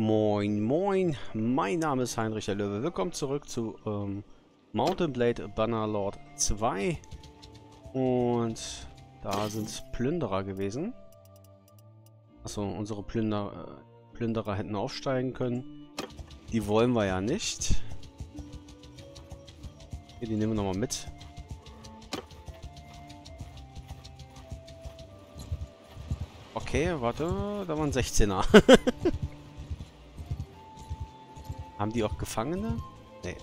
Moin, moin, mein Name ist Heinrich der Löwe. Willkommen zurück zu ähm, Mountain Blade Bannerlord 2. Und da sind Plünderer gewesen. Achso, unsere Plünder, äh, Plünderer hätten aufsteigen können. Die wollen wir ja nicht. Hier, die nehmen wir nochmal mit. Okay, warte, da waren 16er. Haben die auch Gefangene? Nee.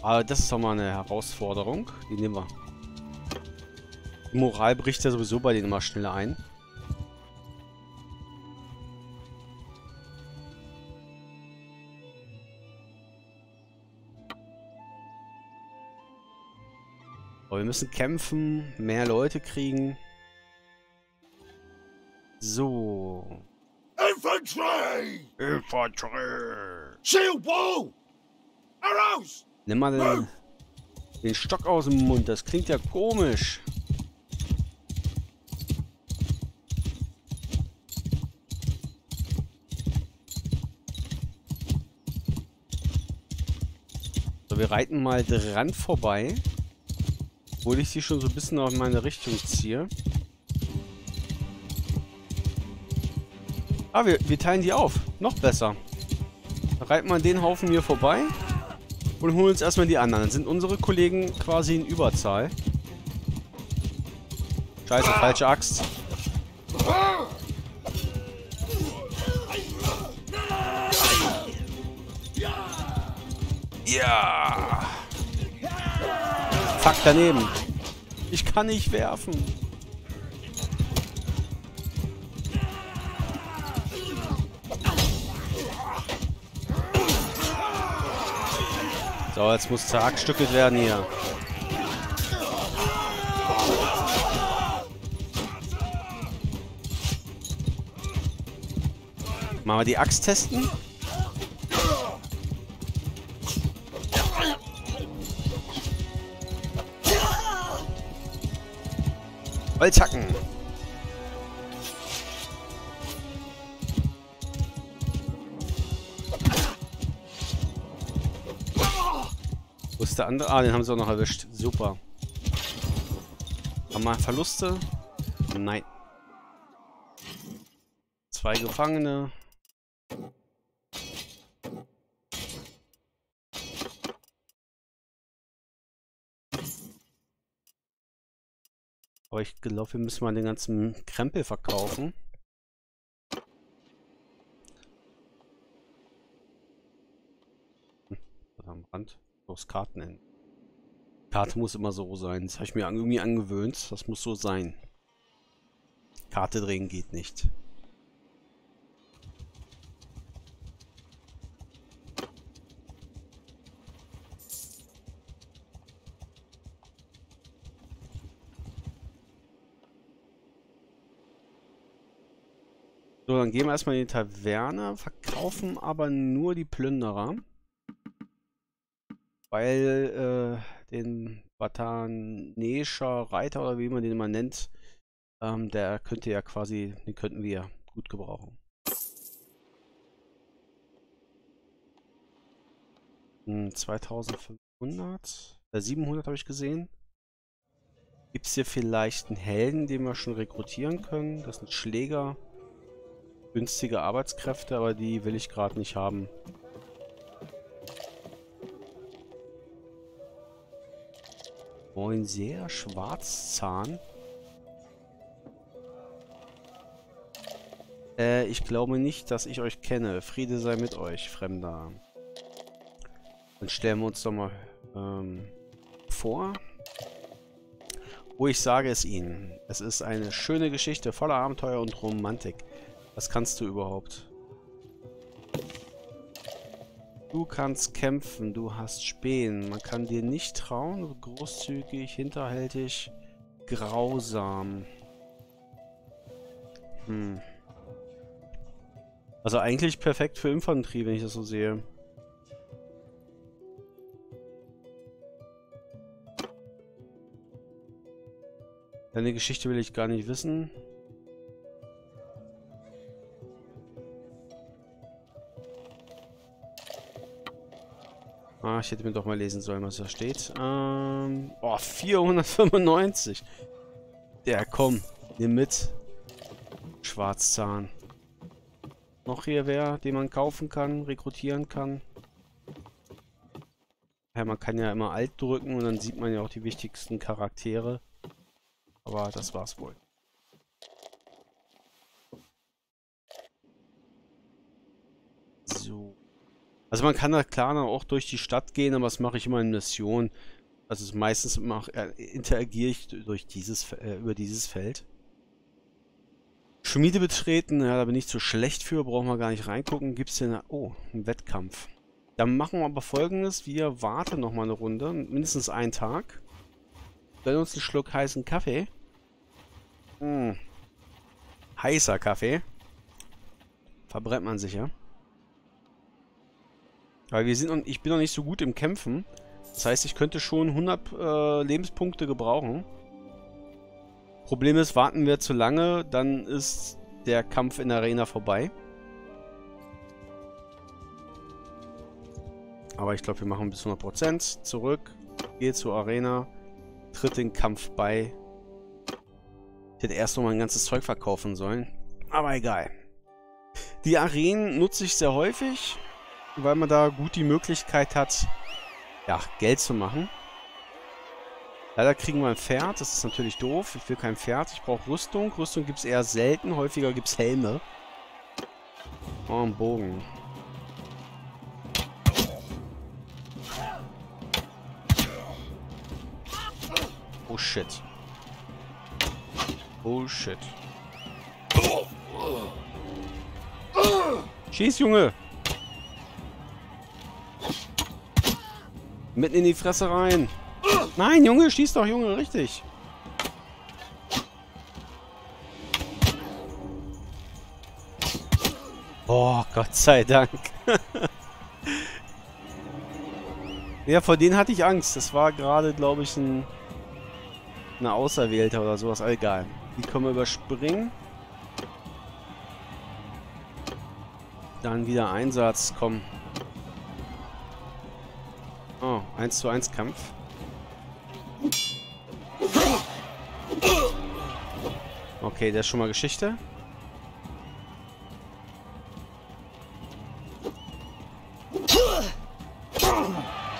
Aber das ist doch mal eine Herausforderung. Die nehmen wir. Die Moral bricht ja sowieso bei denen immer schneller ein. Aber wir müssen kämpfen, mehr Leute kriegen. So. Infantry! Infantry! Shield wall! Arrows! Nimm mal den, den Stock aus dem Mund, das klingt ja komisch. So, wir reiten mal dran vorbei. Obwohl ich sie schon so ein bisschen auf meine Richtung ziehe. Ah, wir, wir teilen die auf. Noch besser. Dann reiten wir den Haufen hier vorbei und holen uns erstmal die anderen. Dann sind unsere Kollegen quasi in Überzahl. Scheiße, falsche Axt. Ja. Fuck daneben. Ich kann nicht werfen. So, jetzt muss zerhackstückelt werden hier. Machen wir die Axt testen? Holzhacken. Der andere? Ah, den haben sie auch noch erwischt. Super. Haben wir Verluste? Nein. Zwei Gefangene. Aber ich glaube, wir müssen mal den ganzen Krempel verkaufen. Hm, am Rand. Aus Karten. Karte muss immer so sein. Das habe ich mir irgendwie angewöhnt. Das muss so sein. Karte drehen geht nicht. So, dann gehen wir erstmal in die Taverne, verkaufen aber nur die Plünderer. Weil äh, den Batanescher Reiter oder wie man den immer nennt, ähm, der könnte ja quasi, den könnten wir gut gebrauchen. Hm, 2500, äh, 700 habe ich gesehen. Gibt es hier vielleicht einen Helden, den wir schon rekrutieren können? Das sind Schläger. Günstige Arbeitskräfte, aber die will ich gerade nicht haben. Moin, sehr Schwarzzahn. Äh, ich glaube nicht, dass ich euch kenne. Friede sei mit euch, Fremder. Dann stellen wir uns doch mal ähm, vor. Wo ich sage es Ihnen. Es ist eine schöne Geschichte voller Abenteuer und Romantik. Was kannst du überhaupt? Du kannst kämpfen, du hast Spähen. Man kann dir nicht trauen. Großzügig, hinterhältig, grausam. Hm. Also eigentlich perfekt für Infanterie, wenn ich das so sehe. Deine Geschichte will ich gar nicht wissen. Ah, ich hätte mir doch mal lesen sollen, was da steht. Ähm, oh, 495. Ja, komm, nimm mit. Schwarzzahn. Noch hier wer, den man kaufen kann, rekrutieren kann. Ja, man kann ja immer Alt drücken und dann sieht man ja auch die wichtigsten Charaktere. Aber das war's wohl. So. Also man kann da klar dann auch durch die Stadt gehen, aber das mache ich immer in Missionen. Also meistens mach, äh, interagiere ich durch dieses, äh, über dieses Feld. Schmiede betreten, ja, da bin ich zu schlecht für, brauchen wir gar nicht reingucken. Gibt es denn... Oh, ein Wettkampf. Dann machen wir aber folgendes, wir warten noch mal eine Runde, mindestens einen Tag. Gönnen uns einen Schluck heißen Kaffee. Hm. Heißer Kaffee. Verbrennt man sich, ja? Weil wir sind ich bin noch nicht so gut im Kämpfen. Das heißt, ich könnte schon 100 äh, Lebenspunkte gebrauchen. Problem ist, warten wir zu lange, dann ist der Kampf in der Arena vorbei. Aber ich glaube, wir machen bis 100%. Zurück, gehe zur Arena, tritt den Kampf bei. Ich hätte erst noch mal ein ganzes Zeug verkaufen sollen. Aber egal. Die Arenen nutze ich sehr häufig, weil man da gut die Möglichkeit hat, ja, Geld zu machen. Leider kriegen wir ein Pferd, das ist natürlich doof. Ich will kein Pferd, ich brauche Rüstung. Rüstung gibt es eher selten, häufiger gibt es Helme. Oh, ein Bogen. Oh shit. Oh shit. Schieß, Junge! Mitten in die Fresse rein. Nein, Junge, schieß doch, Junge, richtig. Oh, Gott sei Dank. ja, vor denen hatte ich Angst. Das war gerade, glaube ich, ein eine Auserwählte oder sowas. egal. Die können wir überspringen. Dann wieder Einsatz. Komm. 1 zu 1 Kampf. Okay, der ist schon mal Geschichte.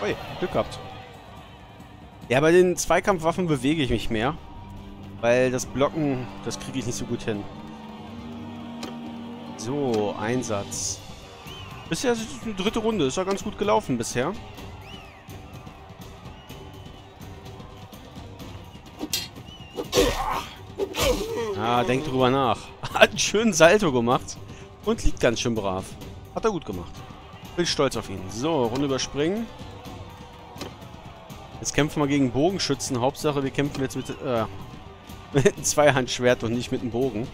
Ui, Glück gehabt. Ja, bei den Zweikampfwaffen bewege ich mich mehr. Weil das Blocken, das kriege ich nicht so gut hin. So, Einsatz. Bisher ist es die dritte Runde. Ist ja ganz gut gelaufen bisher. Ah, denkt drüber nach. Hat einen schönen Salto gemacht. Und liegt ganz schön brav. Hat er gut gemacht. Bin stolz auf ihn. So, Runde überspringen. Jetzt kämpfen wir gegen Bogenschützen. Hauptsache, wir kämpfen jetzt mit, äh, mit einem Zweihandschwert und nicht mit einem Bogen.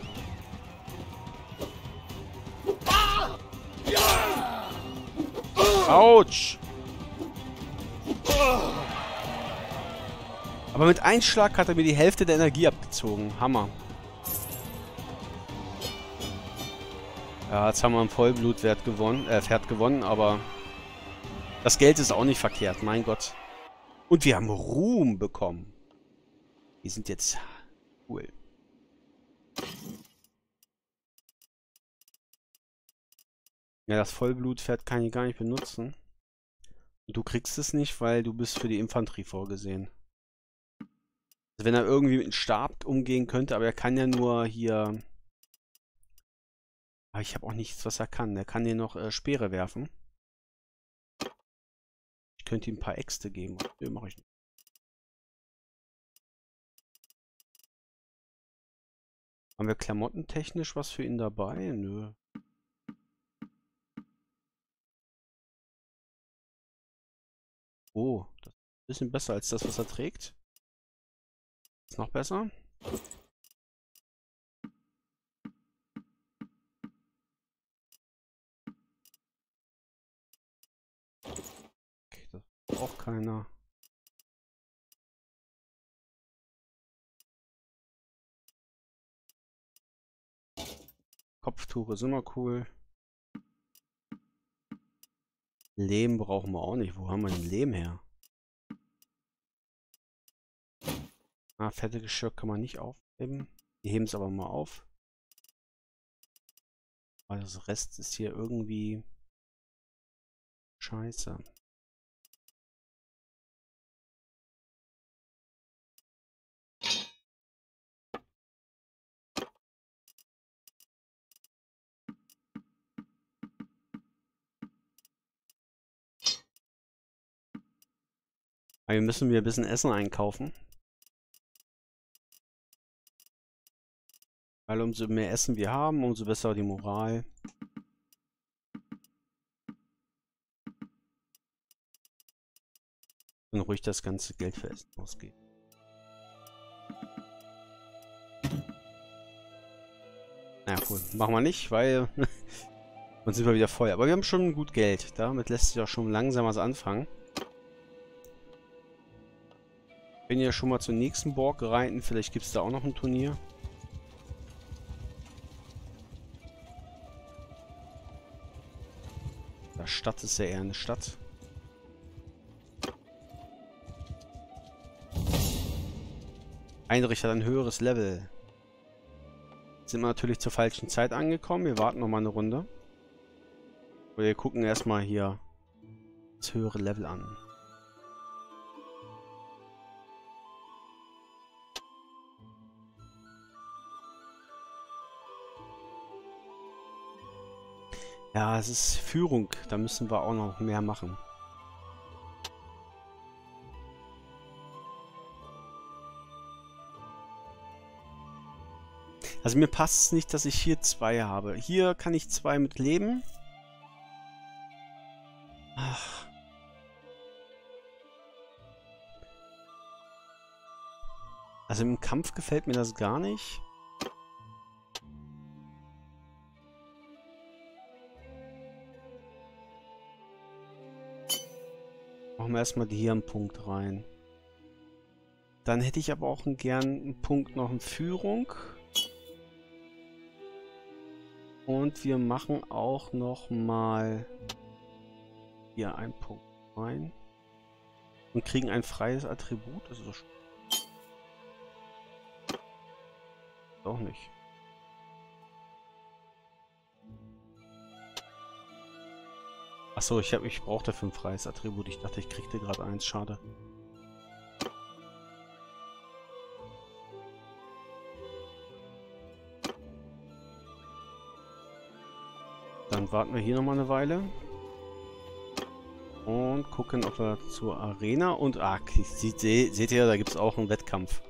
Autsch! Aber mit einem Schlag hat er mir die Hälfte der Energie abgezogen. Hammer. Ja, jetzt haben wir ein Vollblutwert gewonnen, äh, Pferd gewonnen, aber das Geld ist auch nicht verkehrt, mein Gott. Und wir haben Ruhm bekommen. Wir sind jetzt cool. Ja, das Vollblutpferd kann ich gar nicht benutzen. Und du kriegst es nicht, weil du bist für die Infanterie vorgesehen. Also wenn er irgendwie mit dem Stab umgehen könnte, aber er kann ja nur hier... Aber ich habe auch nichts, was er kann. Er kann hier noch äh, Speere werfen könnte ihm ein paar Äxte geben. Nö, mache ich nicht. Haben wir klamottentechnisch was für ihn dabei? Nö. Oh, das ist ein bisschen besser als das, was er trägt. Ist noch besser. Auch keiner. Kopftuch ist immer cool. Lehm brauchen wir auch nicht. Wo haben wir denn Lehm her? Ah, fette Geschirr kann man nicht aufheben. Wir heben es aber mal auf. Aber das Rest ist hier irgendwie scheiße. Aber wir müssen wir ein bisschen Essen einkaufen. Weil umso mehr Essen wir haben, umso besser die Moral. Und ruhig das ganze Geld für Essen ausgeben. Naja, cool. Machen wir nicht, weil dann sind wir wieder voll. Aber wir haben schon gut Geld. Damit lässt sich auch schon langsam was anfangen. Wenn ihr schon mal zur nächsten Borg reiten, vielleicht gibt es da auch noch ein Turnier. Das Stadt ist ja eher eine Stadt. Heinrich hat ein höheres Level. Sind wir natürlich zur falschen Zeit angekommen. Wir warten noch mal eine Runde. Wir gucken erstmal hier das höhere Level an. Ja, es ist Führung. Da müssen wir auch noch mehr machen. Also mir passt es nicht, dass ich hier zwei habe. Hier kann ich zwei mit leben. Ach. Also im Kampf gefällt mir das gar nicht. Machen wir erstmal hier einen Punkt rein. Dann hätte ich aber auch gern einen Punkt noch in Führung. Und wir machen auch noch mal hier einen Punkt rein. Und kriegen ein freies Attribut. Das ist doch Doch nicht. Achso, ich, hab, ich brauchte ein freies Attribut. Ich dachte, ich kriegte gerade eins. Schade. Dann warten wir hier nochmal eine Weile. Und gucken, ob wir zur Arena und... Ah, seht ihr, da gibt es auch einen Wettkampf.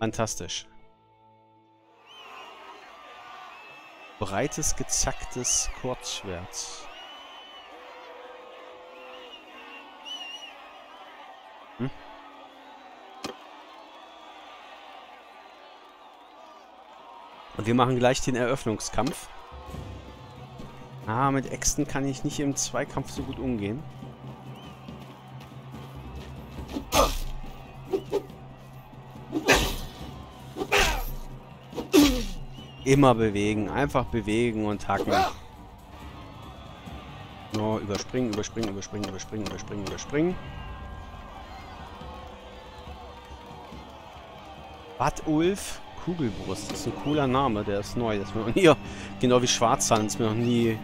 Fantastisch. Breites, gezacktes Kurzschwert. Und wir machen gleich den Eröffnungskampf. Ah, mit Äxten kann ich nicht im Zweikampf so gut umgehen. Immer bewegen. Einfach bewegen und hacken. No, überspringen, überspringen, überspringen, überspringen, überspringen, überspringen. Bad Ulf Kugelbrust. Das ist ein cooler Name, der ist neu. Das ist mir noch nie, genau wie Schwarzzahn, ist mir noch nie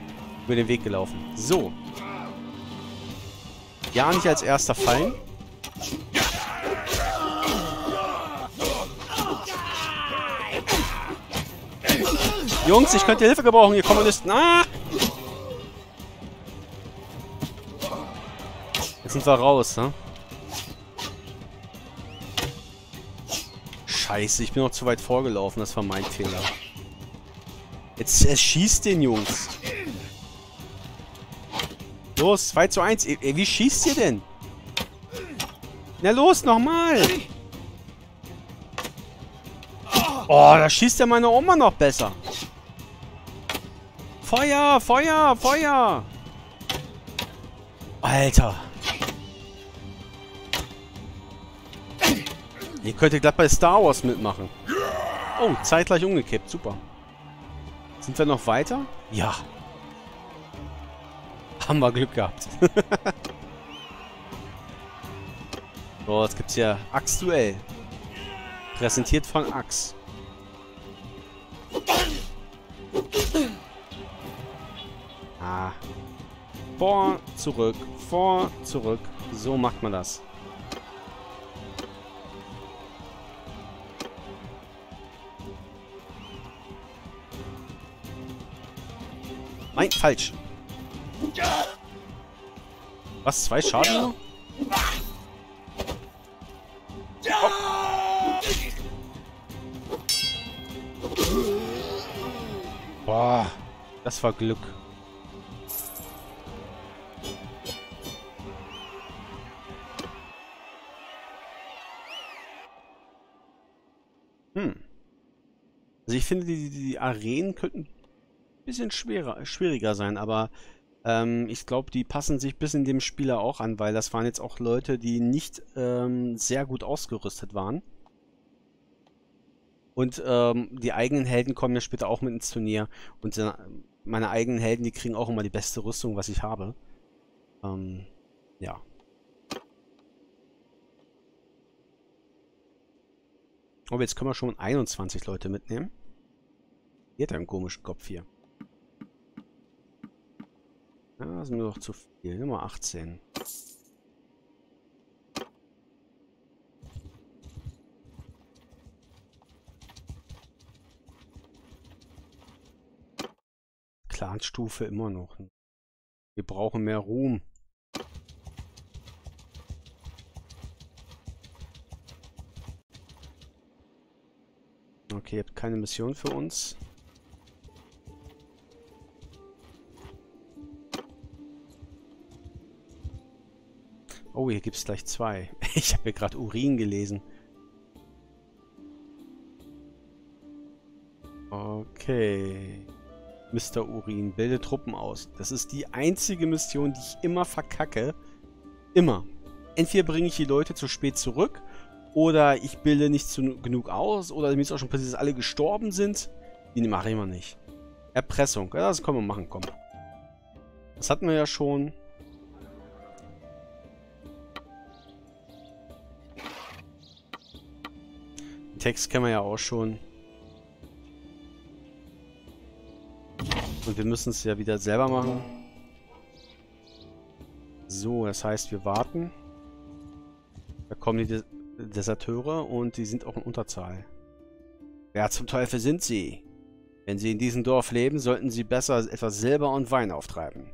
über den Weg gelaufen. So. Ja, nicht als erster fallen. Jungs, ich könnte Hilfe gebrauchen, ihr Kommunisten. Ah! Jetzt sind wir raus, ne? Scheiße, ich bin noch zu weit vorgelaufen. Das war mein Fehler. Jetzt erschießt den Jungs. Los, 2 zu 1. Ey, wie schießt ihr denn? Na los, nochmal. Oh, da schießt ja meine Oma noch besser. Feuer, Feuer, Feuer. Alter. Ihr könntet glatt bei Star Wars mitmachen. Oh, zeitgleich umgekippt. Super. Sind wir noch weiter? Ja. Haben wir Glück gehabt. so, jetzt gibt's hier Axe-Duell. Präsentiert von Axe. Ah. Vor, zurück, vor, zurück. So macht man das. Nein, falsch. Was? Zwei Schaden nur? Boah, das war Glück. Hm. Also ich finde, die, die Arenen könnten bisschen schwerer, schwieriger sein, aber ähm, ich glaube, die passen sich bis in dem Spieler auch an, weil das waren jetzt auch Leute, die nicht ähm, sehr gut ausgerüstet waren. Und ähm, die eigenen Helden kommen ja später auch mit ins Turnier. Und äh, meine eigenen Helden, die kriegen auch immer die beste Rüstung, was ich habe. Ähm, ja. Aber jetzt können wir schon 21 Leute mitnehmen. Hier hat einen komischen Kopf hier. Ja, das ist mir doch zu viel. Nummer 18. Clanstufe immer noch. Wir brauchen mehr Ruhm. Okay, ihr habt keine Mission für uns. Oh, hier gibt es gleich zwei. Ich habe hier gerade Urin gelesen. Okay. Mr. Urin, bilde Truppen aus. Das ist die einzige Mission, die ich immer verkacke. Immer. Entweder bringe ich die Leute zu spät zurück oder ich bilde nicht zu, genug aus oder mir ist auch schon passiert, dass alle gestorben sind. Die mache ich immer nicht. Erpressung. Ja, das können wir machen, komm. Das hatten wir ja schon. Text kennen wir ja auch schon. Und wir müssen es ja wieder selber machen. So, das heißt, wir warten. Da kommen die Des Deserteure und die sind auch in Unterzahl. Wer zum Teufel sind sie? Wenn sie in diesem Dorf leben, sollten sie besser etwas Silber und Wein auftreiben.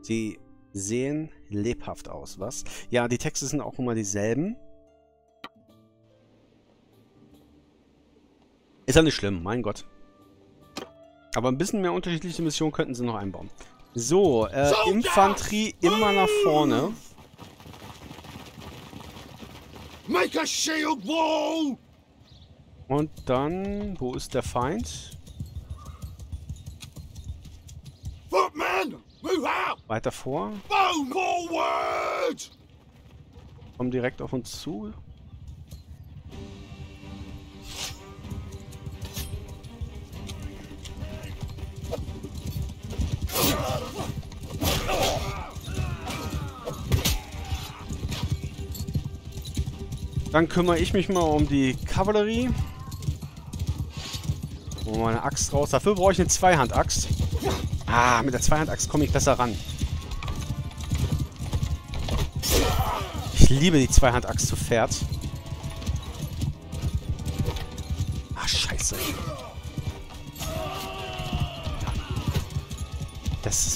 Sie sehen lebhaft aus, was? Ja, die Texte sind auch immer dieselben. Ist ja nicht schlimm, mein Gott. Aber ein bisschen mehr unterschiedliche Missionen könnten sie noch einbauen. So, äh, Infanterie immer nach vorne. Make a shield wall! Und dann, wo ist der Feind? Footmen, move out! Weiter vor. Bow forward! Kommen direkt auf uns zu. Dann kümmere ich mich mal um die Kavallerie. Hol meine Axt raus. Dafür brauche ich eine Zweihand-Axt. Ah, mit der Zweihand-Axt komme ich besser ran. Ich liebe die Zweihand-Axt zu Pferd.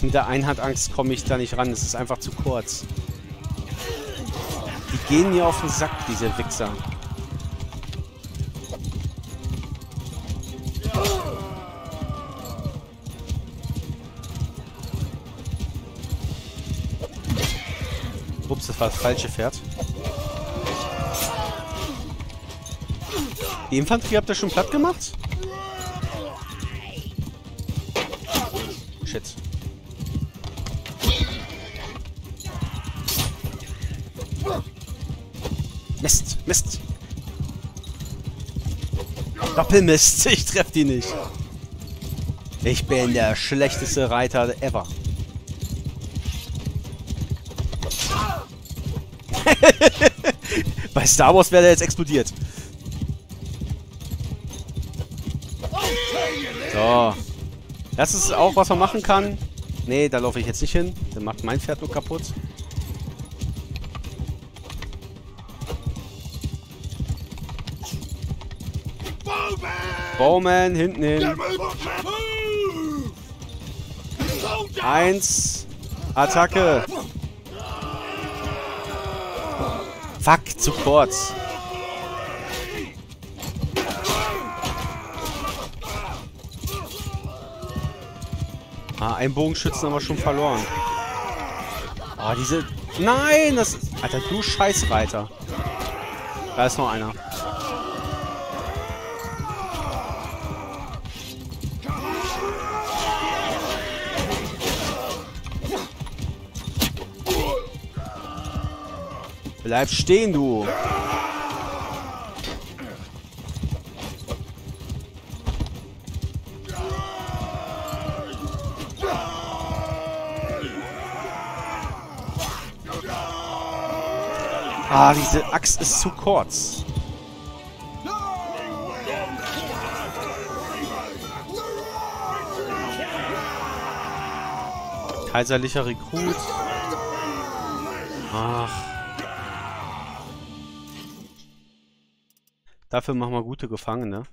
Mit der Einhandangst komme ich da nicht ran. Das ist einfach zu kurz. Die gehen mir auf den Sack, diese Wichser. Ups, das war das falsche Pferd. Die Infanterie habt ihr schon platt gemacht? Shit. Mist. Doppelmist. Ich treffe die nicht. Ich bin der schlechteste Reiter ever. Bei Star Wars wäre der jetzt explodiert. So. Das ist auch, was man machen kann. Nee, da laufe ich jetzt nicht hin. Der macht mein Pferd nur kaputt. Bowman! Hinten hin. Eins. Attacke. Fuck, zu kurz. Ah, ein Bogenschützen haben wir schon verloren. Ah, diese... Nein, das... Alter, du Scheißreiter. Da ist noch einer. Bleib stehen, du. Ah, diese Axt ist zu kurz. Kaiserlicher Rekrut. Dafür machen wir gute Gefangene.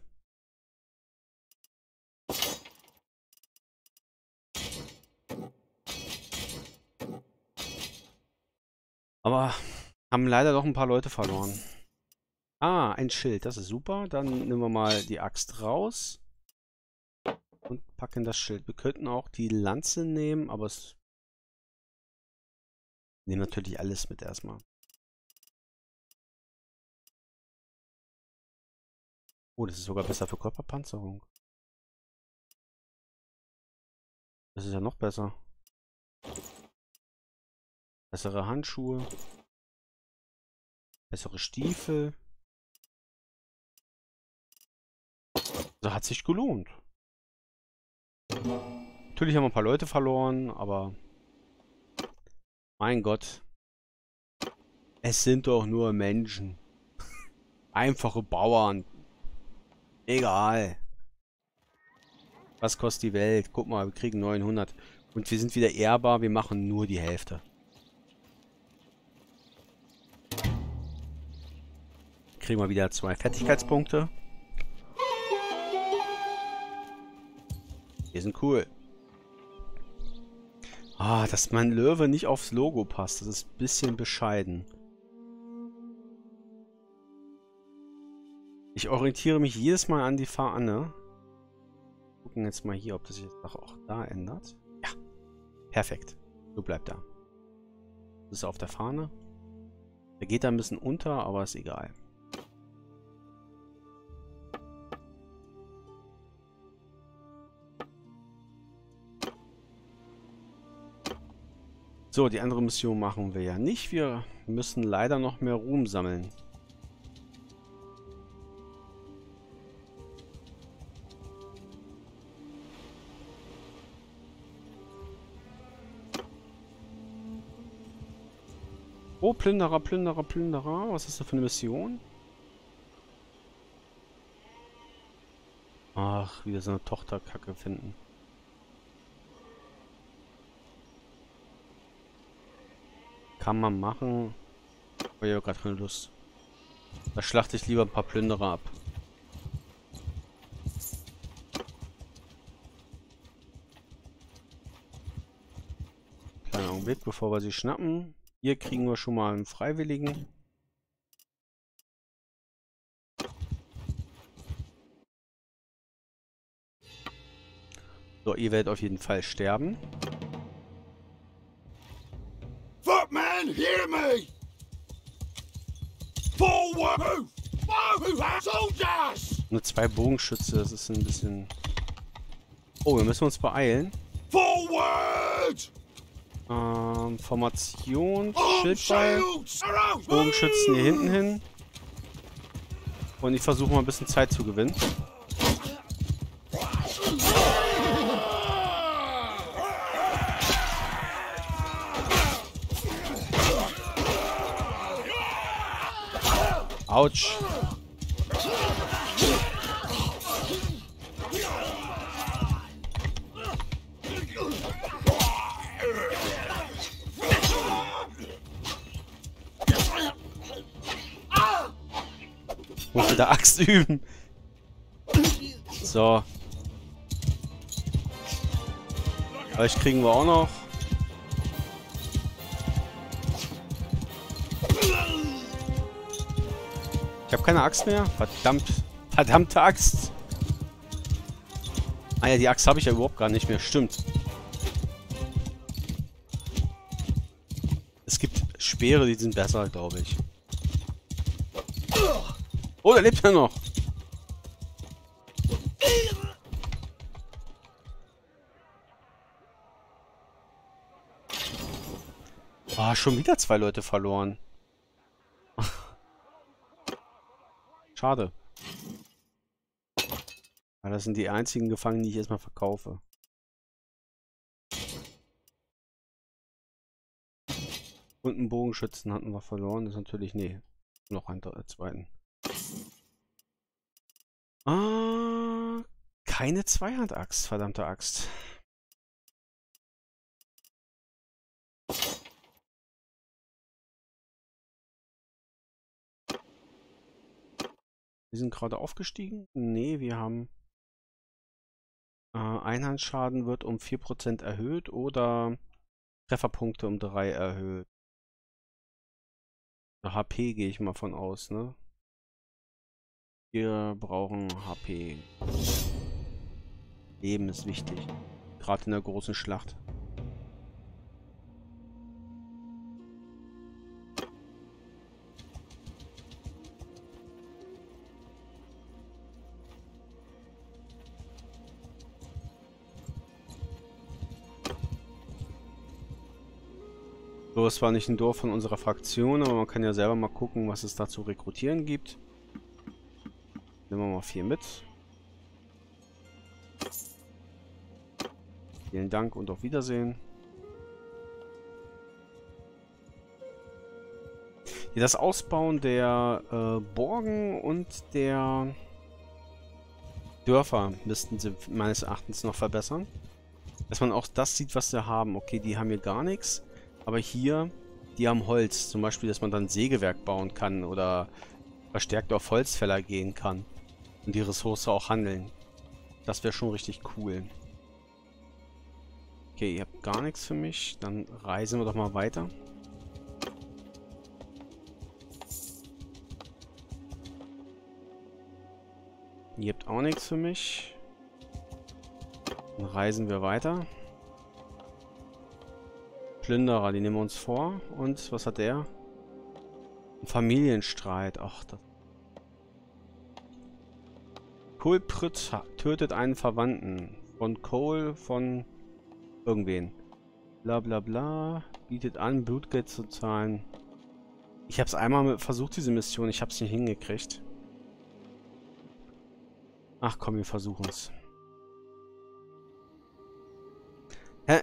Aber haben leider doch ein paar Leute verloren. Ah, ein Schild. Das ist super. Dann nehmen wir mal die Axt raus. Und packen das Schild. Wir könnten auch die Lanze nehmen, aber es... Nehmen natürlich alles mit erstmal. Oh, das ist sogar besser für Körperpanzerung. Das ist ja noch besser. Bessere Handschuhe. Bessere Stiefel. Das hat sich gelohnt. Natürlich haben wir ein paar Leute verloren, aber... Mein Gott. Es sind doch nur Menschen. Einfache Bauern. Egal. Was kostet die Welt? Guck mal, wir kriegen 900. Und wir sind wieder ehrbar, wir machen nur die Hälfte. Kriegen wir wieder zwei Fertigkeitspunkte. Wir sind cool. Ah, dass mein Löwe nicht aufs Logo passt, das ist ein bisschen bescheiden. Ich orientiere mich jedes Mal an die Fahne. Gucken jetzt mal hier, ob das jetzt auch da ändert. Ja, perfekt. So bleibt da. Das ist auf der Fahne. Der geht da ein bisschen unter, aber ist egal. So, die andere Mission machen wir ja nicht. Wir müssen leider noch mehr Ruhm sammeln. Oh, Plünderer, Plünderer, Plünderer. Was ist das für eine Mission? Ach, wieder so eine Tochterkacke finden. Kann man machen. Aber ich habe gerade keine Lust. Da schlachte ich lieber ein paar Plünderer ab. Kleiner Augenblick, bevor wir sie schnappen. Hier kriegen wir schon mal einen Freiwilligen. So, ihr werdet auf jeden Fall sterben. Footman, hear me! Forward! Soldiers! Nur zwei Bogenschütze, das ist ein bisschen... Oh, wir müssen uns beeilen. Forward! Ähm, Formation, Schildball, Bogenschützen hier hinten hin. Und ich versuche mal ein bisschen Zeit zu gewinnen. Autsch. Muss mit der Axt üben. So. Euch kriegen wir auch noch. Ich habe keine Axt mehr. Verdammt. Verdammte Axt. Ah ja, die Axt habe ich ja überhaupt gar nicht mehr. Stimmt. Es gibt Speere, die sind besser, glaube ich. Oh, der lebt ja noch. Ah, schon wieder zwei Leute verloren. Schade. Weil das sind die einzigen Gefangenen, die ich erstmal verkaufe. Und einen Bogenschützen hatten wir verloren. Das ist natürlich, nee, noch einen zweiten. Ah, keine Zweihandaxt, verdammte Axt. Wir sind gerade aufgestiegen. Nee, wir haben äh, Einheitsschaden wird um 4% erhöht oder Trefferpunkte um 3 erhöht. HP gehe ich mal von aus, ne? Wir brauchen HP. Leben ist wichtig. Gerade in der großen Schlacht. So, es war nicht ein Dorf von unserer Fraktion, aber man kann ja selber mal gucken, was es da zu rekrutieren gibt. Nehmen wir mal vier mit. Vielen Dank und auf Wiedersehen. Das Ausbauen der äh, Borgen und der Dörfer müssten sie meines Erachtens noch verbessern. Dass man auch das sieht, was sie haben. Okay, die haben hier gar nichts. Aber hier, die haben Holz. Zum Beispiel, dass man dann Sägewerk bauen kann oder verstärkt auf Holzfäller gehen kann. Und die Ressource auch handeln. Das wäre schon richtig cool. Okay, ihr habt gar nichts für mich. Dann reisen wir doch mal weiter. Ihr habt auch nichts für mich. Dann reisen wir weiter. Plünderer, die nehmen wir uns vor. Und was hat der? Ein Familienstreit. Ach, das. Kulprit tötet einen Verwandten. Von Cole, von irgendwen. Bla bla bla. Bietet an, Blutgeld zu zahlen. Ich habe es einmal versucht, diese Mission. Ich habe es nicht hingekriegt. Ach komm, wir versuchen es.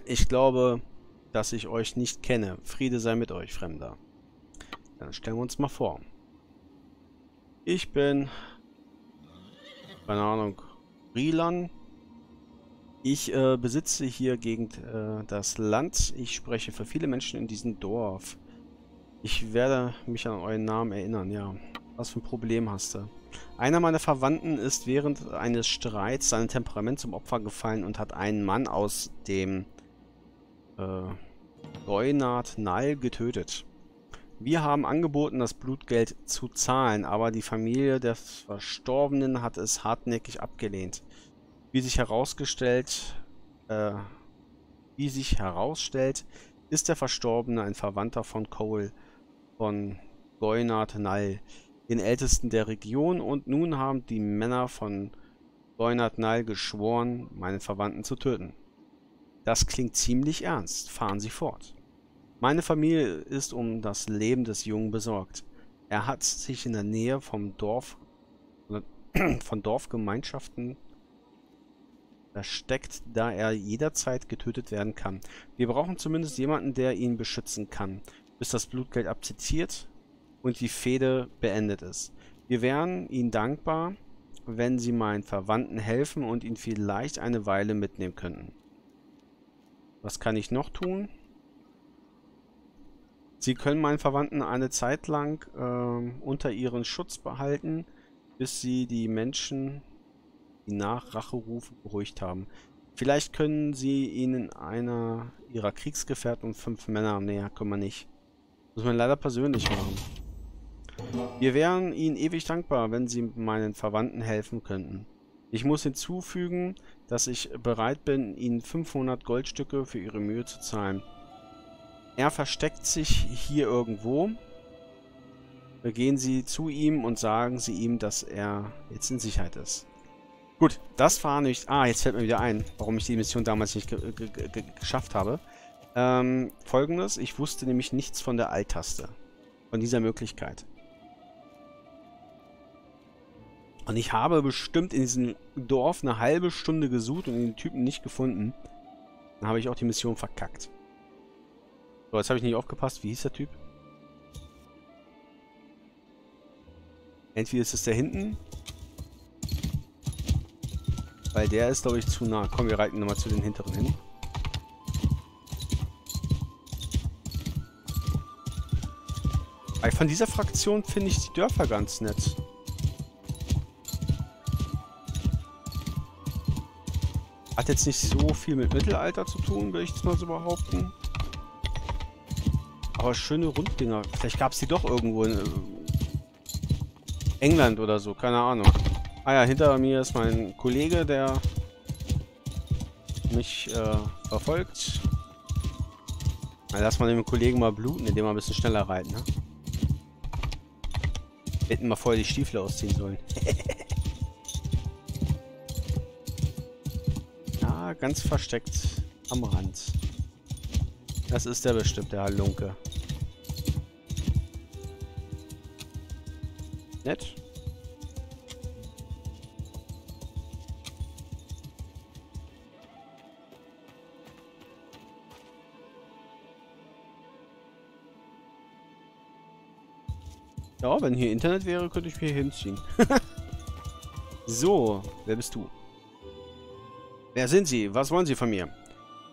Ich glaube, dass ich euch nicht kenne. Friede sei mit euch, Fremder. Dann stellen wir uns mal vor. Ich bin, keine Ahnung, Rilan. Ich äh, besitze hier gegen äh, das Land. Ich spreche für viele Menschen in diesem Dorf. Ich werde mich an euren Namen erinnern, ja. Was für ein Problem hast du? Einer meiner Verwandten ist während eines Streits seinem Temperament zum Opfer gefallen und hat einen Mann aus dem äh, Goynard Nall getötet. Wir haben angeboten, das Blutgeld zu zahlen, aber die Familie des Verstorbenen hat es hartnäckig abgelehnt. Wie sich herausgestellt, äh, wie sich herausstellt, ist der Verstorbene ein Verwandter von Cole von Goynard Nall, den Ältesten der Region, und nun haben die Männer von Goynard Nall geschworen, meinen Verwandten zu töten. Das klingt ziemlich ernst. Fahren Sie fort. Meine Familie ist um das Leben des Jungen besorgt. Er hat sich in der Nähe vom Dorf, von Dorfgemeinschaften versteckt, da er jederzeit getötet werden kann. Wir brauchen zumindest jemanden, der ihn beschützen kann, bis das Blutgeld abzitiert und die Fehde beendet ist. Wir wären Ihnen dankbar, wenn Sie meinen Verwandten helfen und ihn vielleicht eine Weile mitnehmen könnten. Was kann ich noch tun? Sie können meinen Verwandten eine Zeit lang äh, unter ihren Schutz behalten, bis sie die Menschen, die nach Racherufen beruhigt haben. Vielleicht können sie ihnen einer ihrer Kriegsgefährten und fünf Männer näher, wir nicht. Muss man leider persönlich machen. Wir wären ihnen ewig dankbar, wenn sie meinen Verwandten helfen könnten. Ich muss hinzufügen, dass ich bereit bin, ihnen 500 Goldstücke für ihre Mühe zu zahlen. Er versteckt sich hier irgendwo. Gehen Sie zu ihm und sagen Sie ihm, dass er jetzt in Sicherheit ist. Gut, das war nicht... Ah, jetzt fällt mir wieder ein, warum ich die Mission damals nicht geschafft habe. Ähm, folgendes, ich wusste nämlich nichts von der Alt-Taste. Von dieser Möglichkeit. Und ich habe bestimmt in diesem Dorf eine halbe Stunde gesucht und den Typen nicht gefunden. Dann habe ich auch die Mission verkackt. So, jetzt habe ich nicht aufgepasst. Wie hieß der Typ? Entweder ist es der hinten. Weil der ist, glaube ich, zu nah. Komm, wir reiten nochmal zu den hinteren hin. von dieser Fraktion finde ich die Dörfer ganz nett. Hat jetzt nicht so viel mit Mittelalter zu tun, will ich jetzt mal so behaupten. Aber schöne Runddinger. Vielleicht gab es die doch irgendwo in äh, England oder so. Keine Ahnung. Ah ja, hinter mir ist mein Kollege, der mich äh, verfolgt. Lass mal den Kollegen mal bluten, indem wir ein bisschen schneller reiten. Ne? Hätten wir vorher die Stiefel ausziehen sollen. ganz versteckt am Rand. Das ist der bestimmt, der Halunke. Nett. Ja, wenn hier Internet wäre, könnte ich hier hinziehen. so, wer bist du? Wer sind Sie? Was wollen Sie von mir?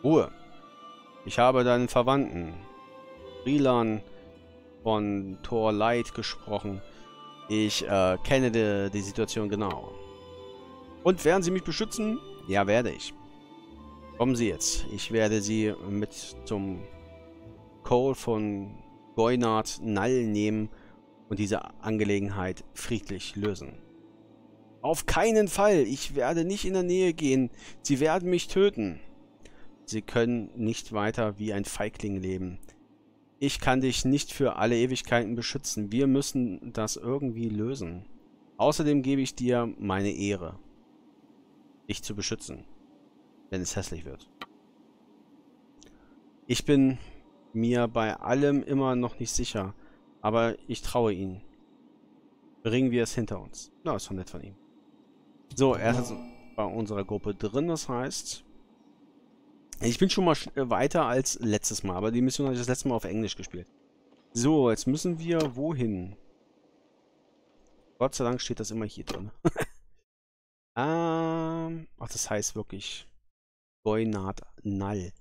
Ruhe. Ich habe deinen Verwandten, Rilan von Thor Light, gesprochen. Ich äh, kenne die, die Situation genau. Und werden Sie mich beschützen? Ja, werde ich. Kommen Sie jetzt. Ich werde Sie mit zum Cole von Goynard Null nehmen und diese Angelegenheit friedlich lösen. Auf keinen Fall. Ich werde nicht in der Nähe gehen. Sie werden mich töten. Sie können nicht weiter wie ein Feigling leben. Ich kann dich nicht für alle Ewigkeiten beschützen. Wir müssen das irgendwie lösen. Außerdem gebe ich dir meine Ehre, dich zu beschützen, wenn es hässlich wird. Ich bin mir bei allem immer noch nicht sicher, aber ich traue ihnen. Bringen wir es hinter uns. Na, ist doch nett von ihm. So, er ist jetzt bei unserer Gruppe drin, das heißt... Ich bin schon mal äh, weiter als letztes Mal, aber die Mission habe ich das letzte Mal auf Englisch gespielt. So, jetzt müssen wir wohin? Gott sei Dank steht das immer hier drin. ähm, ach, das heißt wirklich Goynard Null.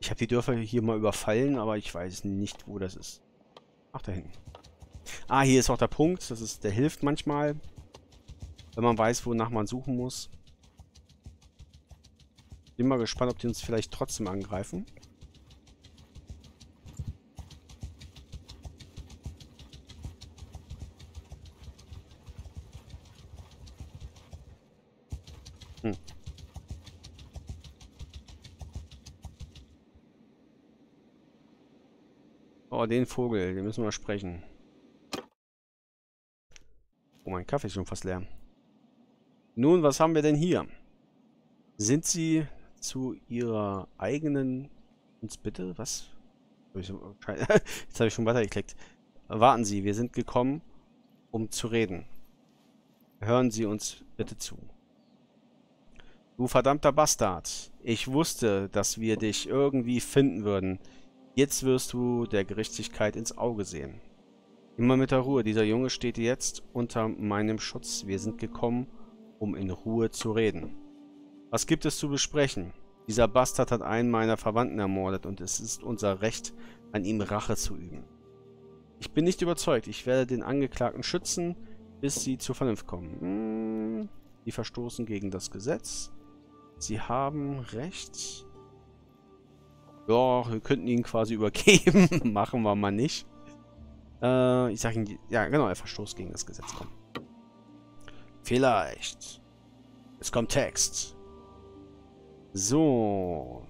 Ich habe die Dörfer hier mal überfallen, aber ich weiß nicht, wo das ist. Ach, da hinten. Ah, hier ist auch der Punkt. Das ist, der hilft manchmal. Wenn man weiß, wonach man suchen muss. Bin mal gespannt, ob die uns vielleicht trotzdem angreifen. Hm. Oh, den Vogel, den müssen wir sprechen. Oh, mein Kaffee ist schon fast leer. Nun, was haben wir denn hier? Sind Sie zu Ihrer eigenen... Uns bitte? Was? Jetzt habe ich schon weitergeklickt. Warten Sie, wir sind gekommen, um zu reden. Hören Sie uns bitte zu. Du verdammter Bastard. Ich wusste, dass wir dich irgendwie finden würden. Jetzt wirst du der Gerechtigkeit ins Auge sehen. Immer mit der Ruhe. Dieser Junge steht jetzt unter meinem Schutz. Wir sind gekommen, um in Ruhe zu reden. Was gibt es zu besprechen? Dieser Bastard hat einen meiner Verwandten ermordet und es ist unser Recht, an ihm Rache zu üben. Ich bin nicht überzeugt. Ich werde den Angeklagten schützen, bis sie zur Vernunft kommen. Hm, die verstoßen gegen das Gesetz. Sie haben Recht. Ja, wir könnten ihn quasi übergeben. Machen wir mal nicht. Äh, ich sage ihn... Ja, genau, er verstoßt gegen das Gesetz. Vielleicht. Es kommt Text. So.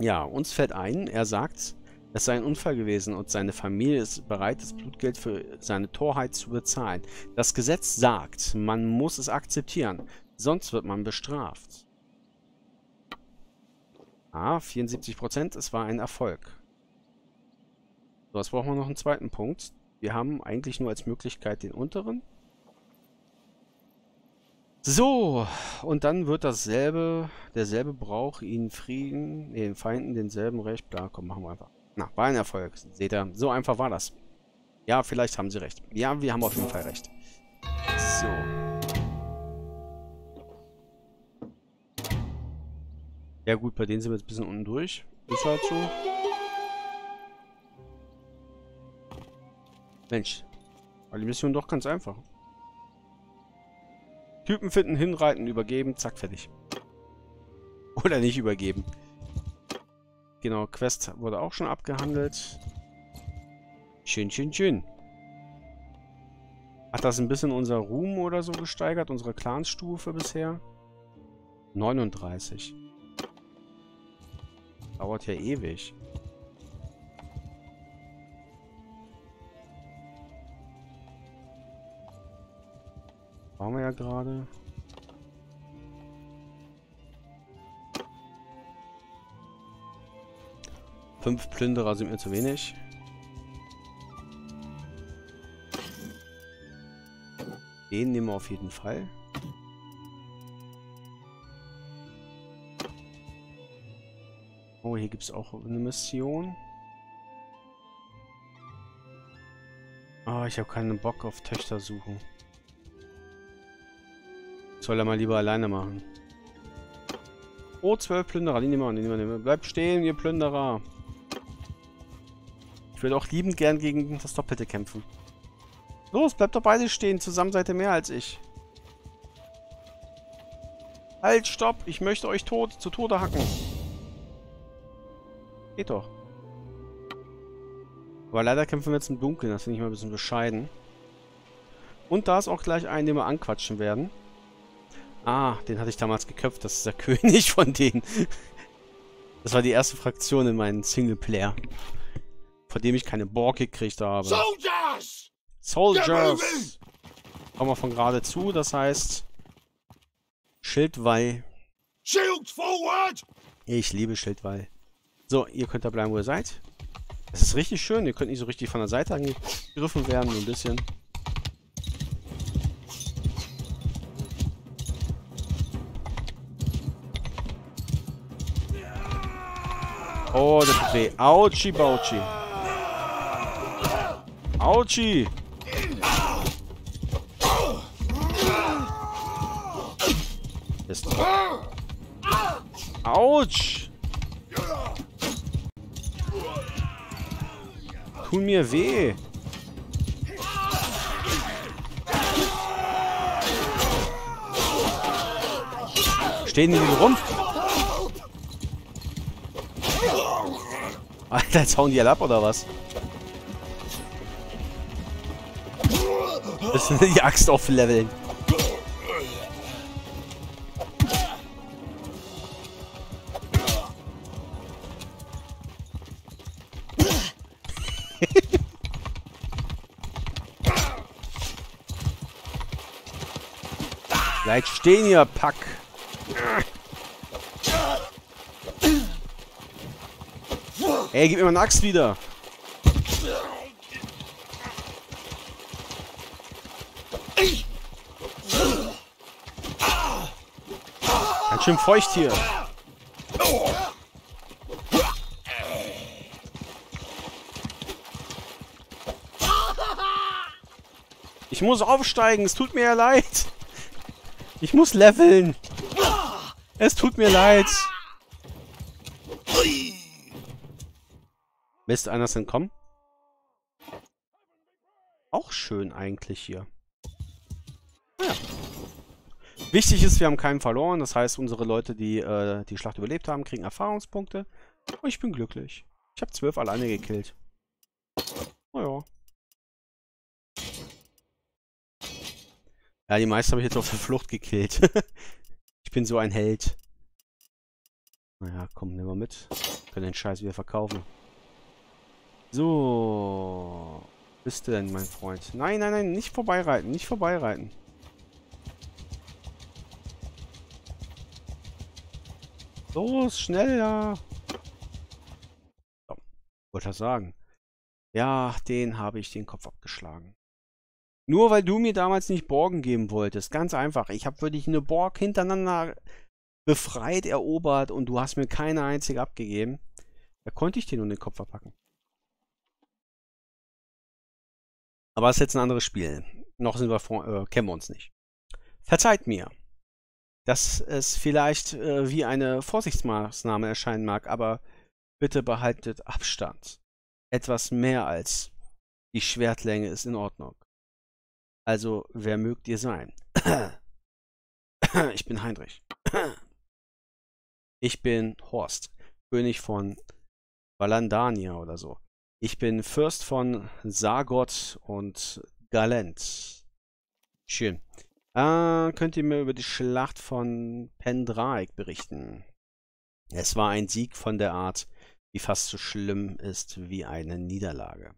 Ja, uns fällt ein, er sagt, es sei ein Unfall gewesen und seine Familie ist bereit, das Blutgeld für seine Torheit zu bezahlen. Das Gesetz sagt, man muss es akzeptieren, sonst wird man bestraft. Ah, 74%, es war ein Erfolg. So, jetzt brauchen wir noch einen zweiten Punkt. Wir haben eigentlich nur als Möglichkeit den unteren. So, und dann wird dasselbe, derselbe Brauch ihnen Frieden, den Feinden denselben Recht. Da, komm, machen wir einfach. Na, war ein Erfolg. Seht ihr, so einfach war das. Ja, vielleicht haben sie recht. Ja, wir haben auf jeden Fall recht. So. Ja gut, bei denen sind wir jetzt ein bisschen unten durch. Ist halt so. Mensch. War die Mission doch ganz einfach. Typen finden, hinreiten, übergeben, zack, fertig. Oder nicht übergeben. Genau, Quest wurde auch schon abgehandelt. Schön, schön, schön. Hat das ein bisschen unser Ruhm oder so gesteigert? Unsere Clansstufe bisher? 39. Dauert ja ewig. Waren wir ja gerade. Fünf Plünderer sind mir zu wenig. Den nehmen wir auf jeden Fall. Oh, hier gibt es auch eine Mission. Oh, ich habe keinen Bock auf Töchter suchen. Soll er mal lieber alleine machen. Oh, zwölf Plünderer. Die nehmen wir, die nehmen wir. Bleibt stehen, ihr Plünderer. Ich würde auch liebend gern gegen das Doppelte kämpfen. Los, bleibt doch beide stehen. Zusammen seid ihr mehr als ich. Halt, stopp. Ich möchte euch tot, zu Tode hacken. Geht doch. Aber leider kämpfen wir jetzt im Dunkeln. Das finde ich mal ein bisschen bescheiden. Und da ist auch gleich ein, den wir anquatschen werden. Ah, den hatte ich damals geköpft. Das ist der König von denen. Das war die erste Fraktion in meinem Singleplayer. Von dem ich keine Borg gekriegt habe. Soldiers! Soldiers! Kommen wir von gerade zu, das heißt... Schildwall. Shields forward! Ich liebe Schildwall. So, ihr könnt da bleiben, wo ihr seid. Es ist richtig schön. Ihr könnt nicht so richtig von der Seite angegriffen werden, nur ein bisschen. Oh, das tut weh. Autschi, Bautschi. Autschi. Mist. Autsch. Tun mir weh. Stehen die rum? Alter, jetzt hauen die alle ab, oder was? Das ist die Axt aufleveln. Bleibt stehen, ihr Pack. Ey, gib mir meine Axt wieder. Ganz schön feucht hier. Ich muss aufsteigen. Es tut mir ja leid. Ich muss leveln. Es tut mir leid. Mist, einer ist entkommen. Auch schön eigentlich hier. Ja. Wichtig ist, wir haben keinen verloren. Das heißt, unsere Leute, die äh, die Schlacht überlebt haben, kriegen Erfahrungspunkte. Und ich bin glücklich. Ich habe zwölf alleine gekillt. Naja. Ja, die meisten habe ich jetzt auf der Flucht gekillt. ich bin so ein Held. Naja, komm, nehmen wir mit. Können den Scheiß wieder verkaufen. So. Bist du denn, mein Freund? Nein, nein, nein, nicht vorbeireiten, nicht vorbeireiten. Los, schneller! So, wollte das sagen. Ja, den habe ich den Kopf abgeschlagen. Nur weil du mir damals nicht Borgen geben wolltest. Ganz einfach. Ich habe wirklich eine Borg hintereinander befreit, erobert und du hast mir keine einzige abgegeben. Da konnte ich dir nur den Kopf abpacken. Aber es ist jetzt ein anderes Spiel. Noch sind wir vor, äh, kennen wir uns nicht. Verzeiht mir dass es vielleicht äh, wie eine Vorsichtsmaßnahme erscheinen mag, aber bitte behaltet Abstand. Etwas mehr als die Schwertlänge ist in Ordnung. Also, wer mögt ihr sein? ich bin Heinrich. ich bin Horst, König von Valandania oder so. Ich bin Fürst von Sargot und Galent. Schön. Äh, könnt ihr mir über die Schlacht von Pendraik berichten? Es war ein Sieg von der Art, die fast so schlimm ist wie eine Niederlage.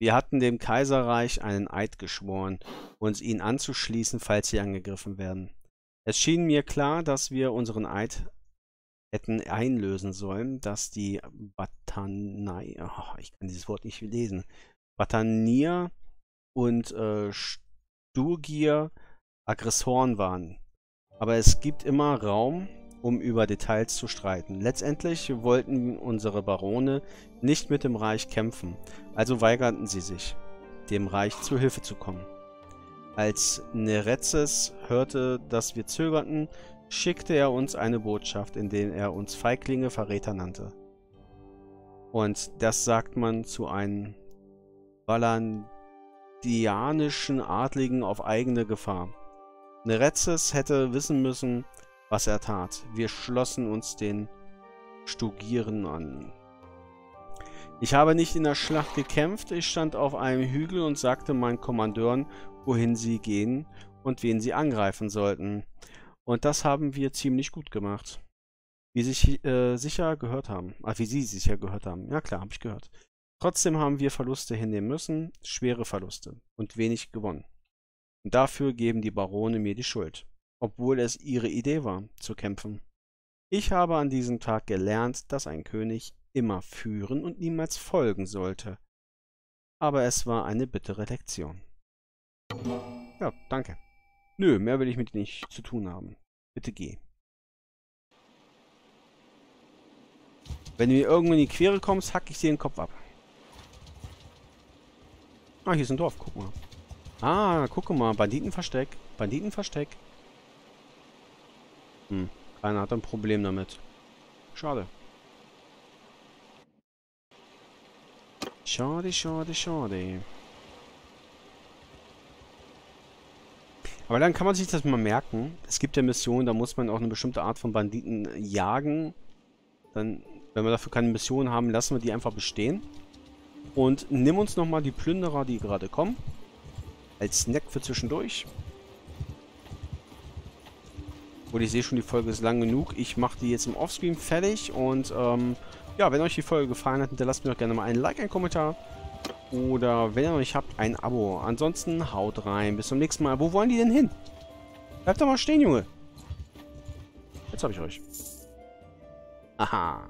Wir hatten dem Kaiserreich einen Eid geschworen, uns ihnen anzuschließen, falls sie angegriffen werden. Es schien mir klar, dass wir unseren Eid hätten einlösen sollen, dass die Batanai, oh, ich kann dieses Wort nicht lesen, Batanier und äh, Sturgier Aggressoren waren. Aber es gibt immer Raum, um über Details zu streiten. Letztendlich wollten unsere Barone nicht mit dem Reich kämpfen, also weigerten sie sich, dem Reich zu Hilfe zu kommen. Als Nerezes hörte, dass wir zögerten, schickte er uns eine Botschaft, in der er uns Feiglinge Verräter nannte. Und das sagt man zu einem Valan dianischen Adligen auf eigene Gefahr. Nerezes hätte wissen müssen, was er tat. Wir schlossen uns den Stugieren an. Ich habe nicht in der Schlacht gekämpft, ich stand auf einem Hügel und sagte meinen Kommandeuren, wohin sie gehen und wen sie angreifen sollten. Und das haben wir ziemlich gut gemacht. Wie sie äh, sicher gehört haben. Ah, wie sie sicher gehört haben. Ja klar, habe ich gehört. Trotzdem haben wir Verluste hinnehmen müssen, schwere Verluste und wenig gewonnen. Und dafür geben die Barone mir die Schuld, obwohl es ihre Idee war, zu kämpfen. Ich habe an diesem Tag gelernt, dass ein König immer führen und niemals folgen sollte. Aber es war eine bittere Lektion. Ja, danke. Nö, mehr will ich mit dir nicht zu tun haben. Bitte geh. Wenn du mir irgendwo in die Quere kommst, hack ich dir den Kopf ab. Ah, hier ist ein Dorf, guck mal. Ah, guck mal, Banditenversteck. Banditenversteck. Hm, keiner hat ein Problem damit. Schade. Schade, schade, schade. Aber dann kann man sich das mal merken. Es gibt ja Missionen, da muss man auch eine bestimmte Art von Banditen jagen. Dann, wenn wir dafür keine Mission haben, lassen wir die einfach bestehen. Und nimm uns nochmal die Plünderer, die gerade kommen. Als Snack für zwischendurch. Und ich sehe schon, die Folge ist lang genug. Ich mache die jetzt im Offscreen fertig. Und ähm, ja, wenn euch die Folge gefallen hat, hinterlasst mir doch gerne mal ein Like, einen Kommentar. Oder wenn ihr noch nicht habt, ein Abo. Ansonsten haut rein. Bis zum nächsten Mal. Wo wollen die denn hin? Bleibt doch mal stehen, Junge. Jetzt habe ich euch. Aha.